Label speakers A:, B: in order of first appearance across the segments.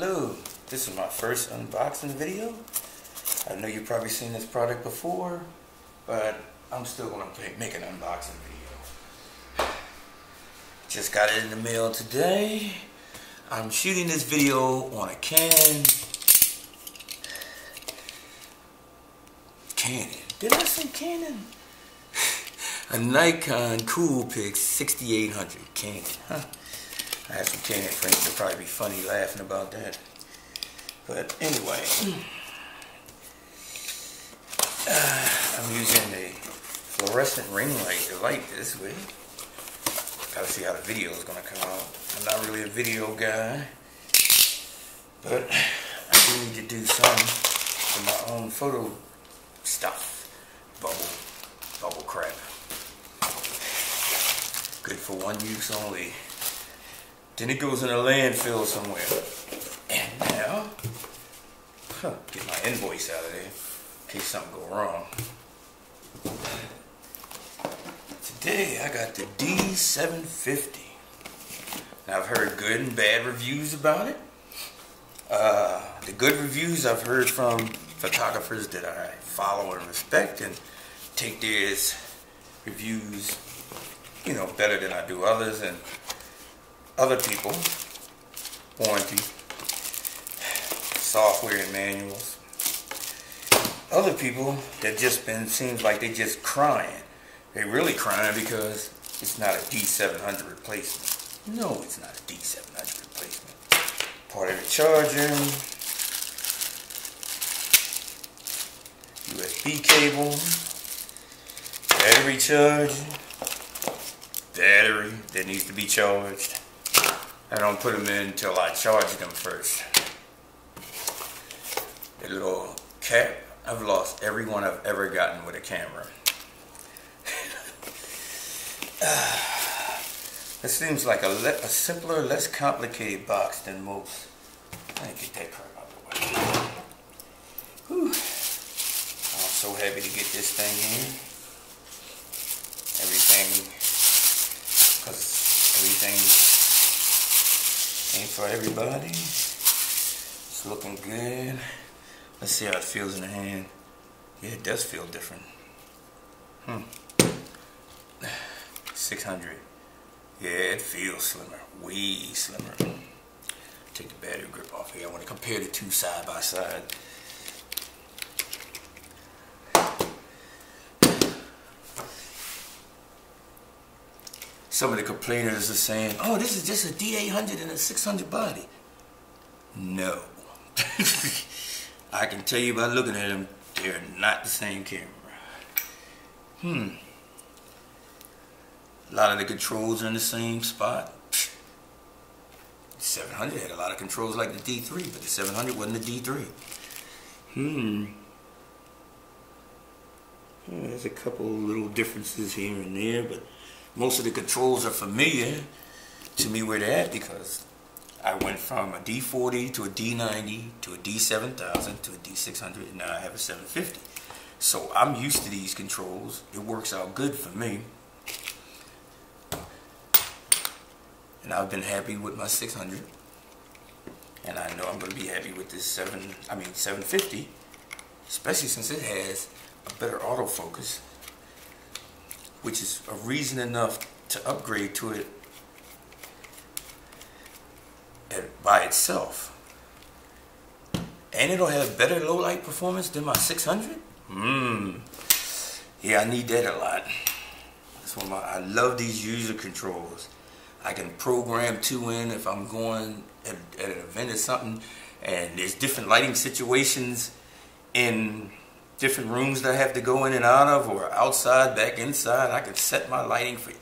A: Hello, this is my first unboxing video. I know you've probably seen this product before, but I'm still going to make an unboxing video. Just got it in the mail today. I'm shooting this video on a Canon. Canon. Did I say Canon? a Nikon Coolpix 6800 Canon. Huh? I have some Canon friends that probably be funny laughing about that. But anyway, uh, I'm using a fluorescent ring light to light this with. Gotta see how the video is gonna come out. I'm not really a video guy, but I do need to do some for my own photo stuff. Bubble, bubble crap. Good for one use only. Then it goes in a landfill somewhere. And now, huh, get my invoice out of there in case something go wrong. Today I got the D750. Now I've heard good and bad reviews about it. Uh, the good reviews I've heard from photographers that I follow and respect and take their reviews, you know, better than I do others and other people, warranty, software and manuals. Other people that just been, seems like they just crying. They really crying because it's not a D700 replacement. No, it's not a D700 replacement. Part of the charger, USB cable, battery charge, battery that needs to be charged. I don't put them in until I charge them first. The little cap, I've lost every one I've ever gotten with a camera. This seems like a, a, simpler, less complicated box than most. Me get that crap out of the way. Whew. I'm so happy to get this thing in. Everything, because everything For everybody. It's looking good. Let's see how it feels in the hand. Yeah, it does feel different. Hmm. 600. Yeah, it feels slimmer. Way slimmer. Take the battery grip off here. I want to compare the two side by side. Some of the complainers are saying, oh, this is just a D800 and a 600 body. No. I can tell you by looking at them, they're not the same camera. Hmm. A lot of the controls are in the same spot. 700 had a lot of controls like the D3, but the 700 wasn't the D3. Hmm. Yeah, there's a couple little differences here and there, but most of the controls are familiar to me where they're at because I went from a D40 to a D90 to a D7000 to a D600 and now I have a 750. So I'm used to these controls. It works out good for me. And I've been happy with my 600. And I know I'm going to be happy with this 7, I mean 750, especially since it has a better autofocus which is a reason enough to upgrade to it by itself. And it'll have better low light performance than my 600? Mmm. Yeah, I need that a lot. That's of my, I love these user controls. I can program two in if I'm going at, at an event or something and there's different lighting situations in different rooms that I have to go in and out of or outside, back inside. I can set my lighting for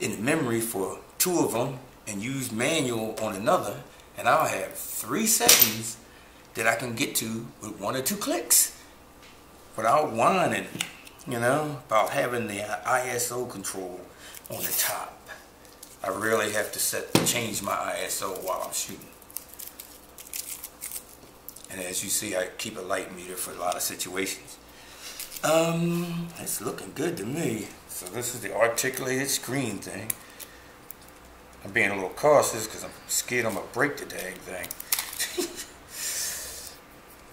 A: in memory for two of them and use manual on another and I'll have three settings that I can get to with one or two clicks without whining, you know, about having the ISO control on the top. I really have to set change my ISO while I'm shooting. And as you see, I keep a light meter for a lot of situations. Um, it's looking good to me. So this is the articulated screen thing. I'm being a little cautious because I'm scared I'm going to break the dang thing.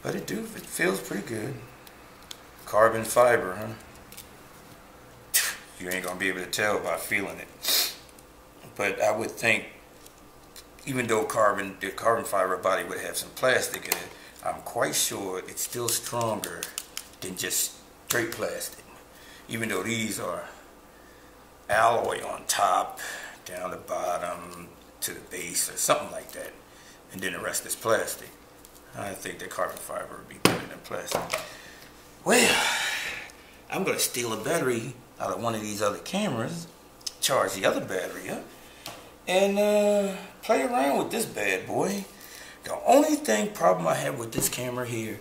A: but it do, it feels pretty good. Carbon fiber, huh? You ain't gonna be able to tell by feeling it. But I would think, even though carbon, the carbon fiber body would have some plastic in it, I'm quite sure it's still stronger than just straight plastic. Even though these are alloy on top, down the bottom, to the base, or something like that. And then the rest is plastic. I think that carbon fiber would be better than plastic. Well, I'm going to steal a battery out of one of these other cameras, charge the other battery up, and uh, play around with this bad boy. The only thing problem I have with this camera here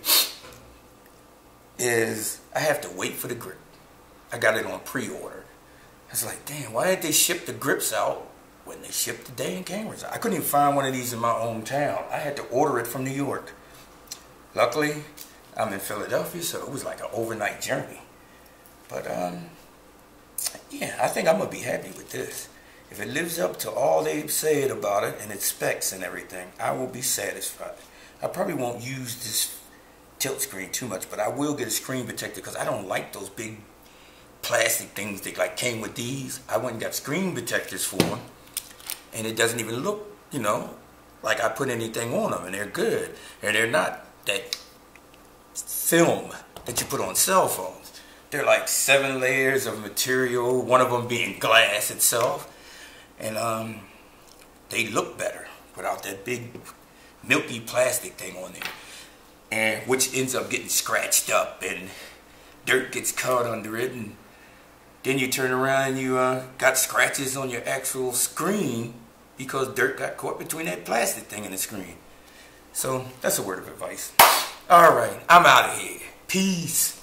A: is I have to wait for the grip. I got it on pre-order. I was like, damn, why didn't they ship the grips out when they shipped the dang cameras? I couldn't even find one of these in my hometown. I had to order it from New York. Luckily, I'm in Philadelphia, so it was like an overnight journey. But um, yeah, I think I'm gonna be happy with this. If it lives up to all they've said about it and its specs and everything, I will be satisfied. I probably won't use this tilt screen too much, but I will get a screen protector because I don't like those big plastic things that like came with these. I went and got screen protectors for them, and it doesn't even look, you know, like I put anything on them, and they're good, and they're not that film that you put on cell phones. They're like seven layers of material, one of them being glass itself, and um, they look better without that big milky plastic thing on there, and which ends up getting scratched up and dirt gets caught under it and then you turn around and you uh, got scratches on your actual screen because dirt got caught between that plastic thing and the screen. So that's a word of advice. All right, I'm out of here. Peace.